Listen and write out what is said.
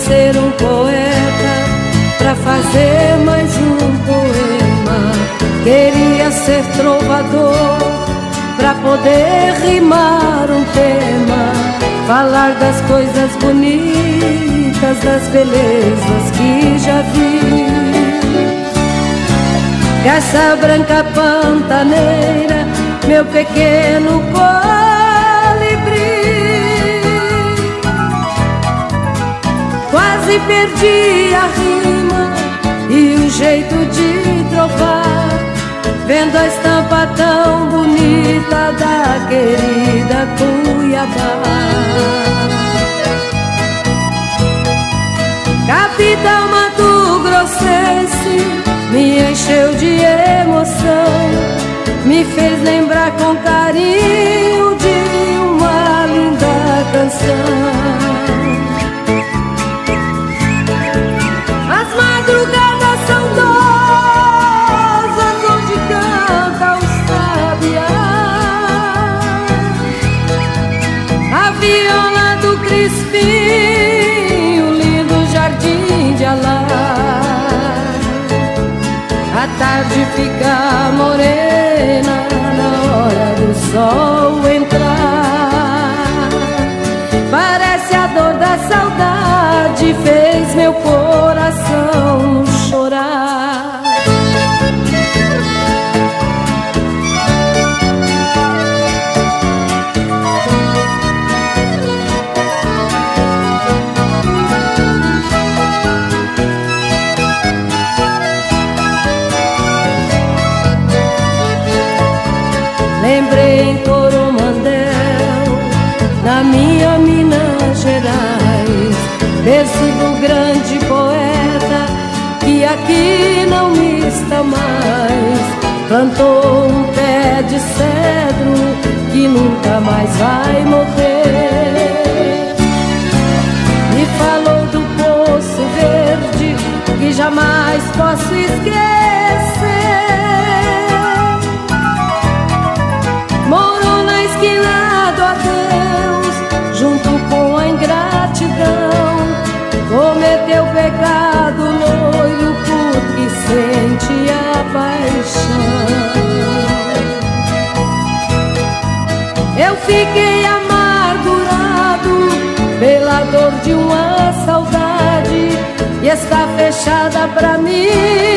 ser um poeta para fazer mais um poema. Queria ser trovador para poder rimar um tema, falar das coisas bonitas, das belezas que já vi. Essa branca pantaneira, meu pequeno coração Quase perdi a rima e o jeito de trovar Vendo a estampa tão bonita da querida Cuiabá. Capital Mato Grossense me encheu de emoção Me fez lembrar com carinho de uma linda canção tarde fica morena berço do grande poeta que aqui não está mais. Plantou um pé de cedro que nunca mais vai morrer. Me falou do poço verde que jamais posso esquecer. Cometeu pecado loiro porque sente a paixão. Eu fiquei amargurado pela dor de uma saudade e está fechada pra mim